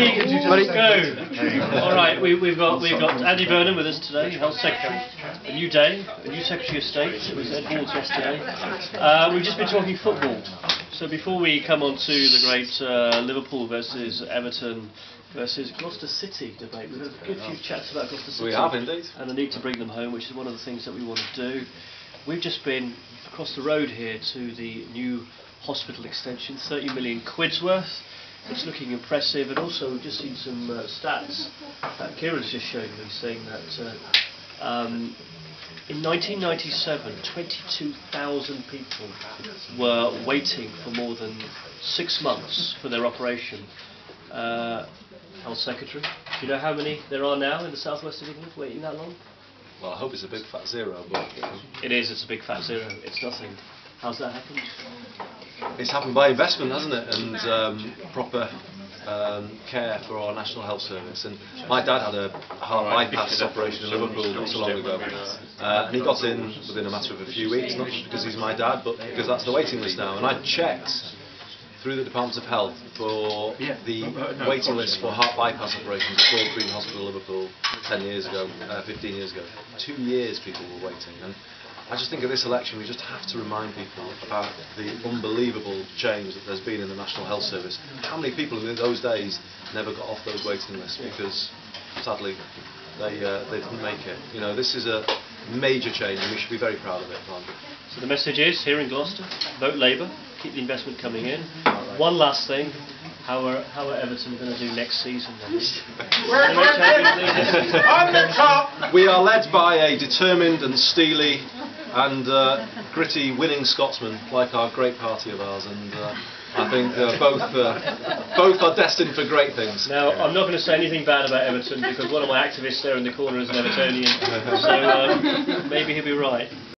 Ready? Go. All right, we, we've got we've got Andy Burnham with us today, Health Secretary. A new day, a new Secretary of State. It was Ed Wards yesterday. Uh, we've just been talking football. So before we come on to the great uh, Liverpool versus Everton versus Gloucester City debate, we've had a good few chats about Gloucester City. We have indeed. And the need to bring them home, which is one of the things that we want to do. We've just been across the road here to the new hospital extension, 30 million quid's worth. It's looking impressive, and also we've just seen some uh, stats that Kieran's just shown me, saying that uh, um, in 1997, 22,000 people were waiting for more than six months for their operation. Uh, Health Secretary, do you know how many there are now in the southwest of England waiting that long? Well, I hope it's a big fat zero, but It is, it's a big fat zero, it's nothing. How's that happened? it's happened by investment, hasn't it? And um, proper um, care for our National Health Service. And my dad had a heart bypass operation in Liverpool not so long ago. Uh, and he got in within a matter of a few weeks, not just because he's my dad, but because that's the waiting list now. And I checked through the Department of Health for the waiting list for heart bypass operations at Broad Green Hospital, Liverpool, 10 years ago, uh, 15 years ago. Two years people were waiting. And I just think at this election we just have to remind people about the unbelievable change that there's been in the National Health Service. How many people in those days never got off those waiting lists because, sadly, they, uh, they didn't make it. You know, this is a major change and we should be very proud of it, aren't we? So the message is here in Gloucester, vote Labour, keep the investment coming in. One last thing, how are, how are Everton going to do next season? We're, we're on the top. We are led by a determined and steely and uh, gritty winning Scotsman, like our great party of ours, and uh, I think uh, both uh, both are destined for great things. Now, I'm not going to say anything bad about Everton because one of my activists there in the corner is an Evertonian, so um, maybe he'll be right.